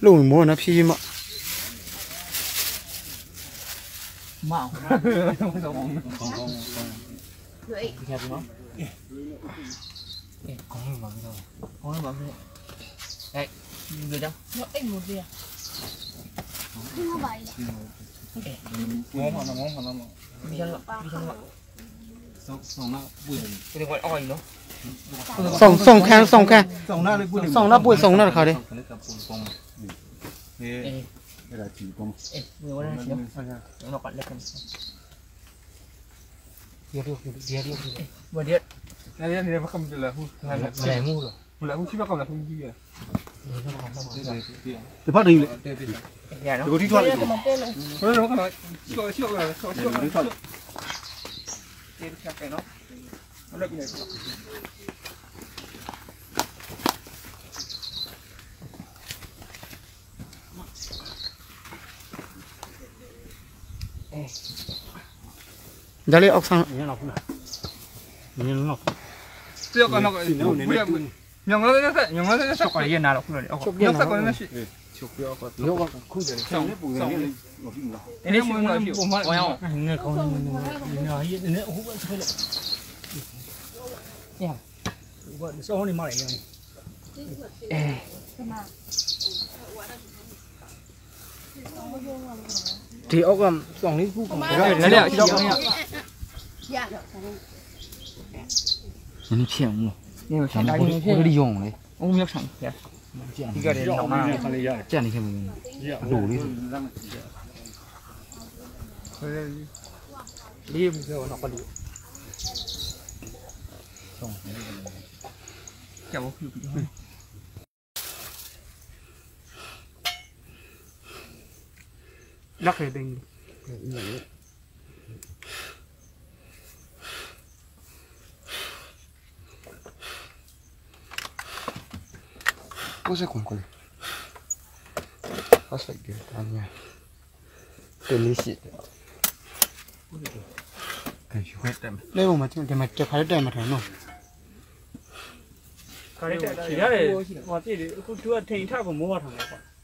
lùng mua nó phi mà mạo không không không vậy không nó có người bằng rồi có người bằng rồi đây được chưa nó ít một đi à Không có ngon mà ngon mà ngon đi chân lại đi chân xong xong nó bùi cái này gọi oi nó ส่งส่งแค่ส่งแค่ส่งหน้าปุ้ยส่งหน้าปุ๋ยส่งหน้าเขาดิเวลาจีกมเอ็ดมือว่าเดี๋ยวเราปัดเล็กกันเดี๋ยวเดี๋ยวเดี๋ยวเดี๋ยวเดี๋ยวนั่นเรื่องนี้พักกันจะละหูละหูหรอละหูที่พักกันละหูยี่อะเดี๋ยวพักหนึ่งเลยอย่าเนาะดูที่ทอดเลยเฮ้ยเราก็หน่อยเชื่อเชื่อเลยเชื่อเชื่อเลยเชื่อเชื่อเนาะ Dale oksan. Ini nak pun. Ini nak. Tiap kan nak. Yang lain ni saya, yang lain ni saya. Cok lagi nak pun. Yang saya kan ni. Cok dia kan. Dia kan kau jadi. Sang ni bukan ni. Ini pun nak. Oh ya. Ini kau ni. Ini ini aku buat sekali. Ya. Buat seorang ni malah ni. Eh. Kenapa? Thì ốc làm sòng đi khu nó liệu chỉ đâu Dạ. Được. nó chèn rồi nhưng mà nó đánh có đi. dùng đấy. Ông nhóc sẵn kìa thì cái này nó mà chèn đi xem đủ đi. Đi rồi nó có đủ. Chào lắc cái đình cosa con quello aspetta che taglia bellissimo cái chú hết đấy đây mà chứ cái mặt cái phải đây mà thấy nó chỉ là để mà thì cũng chưa thành thao của mua thằng này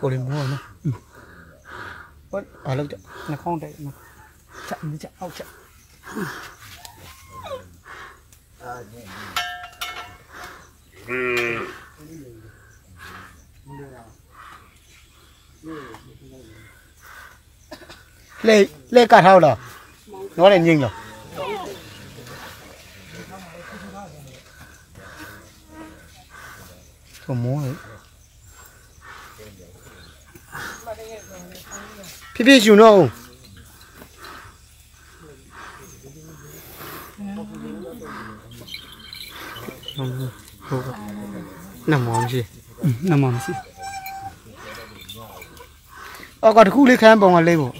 cô lên mua nó. Vẫn ở lâu nó không đấy nó chậm nó chậm ao chậm. Lê lê cả thao rồi. Nó lại nhìn rồi. Còn mua ấy ဖြစ်ဖြစ်ယူတော့အောင်ဟုတ်နမောရှိနမောရှိအော်ကတခုလေးခမ်းပုံကလေးပေါ့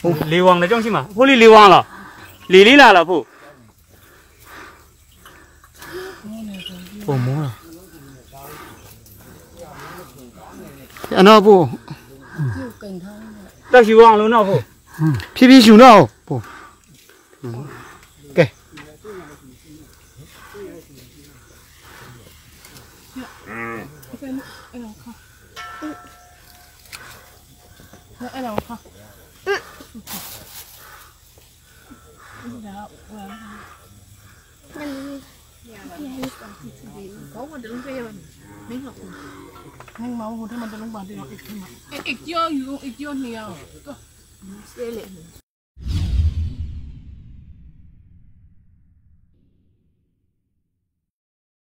ဟုတ်လေဝောင်လည်းကြောင်းရှိမှာဟိုလေးလေဝောင်လားလေလေးလားလားဖို့ပုံမောလား အနော်ပို့တက်ရှိဝအောင်လုံးတော့ပို့ဖြည်းဖြည်းရှင်တော့ပို့ကဲအဲ့တော့ခါအဲ့တော့ခါဒါဝမ်း bàn thì nó ít thêm mà ít chưa nhiều ít chưa nhiều Xê lệ.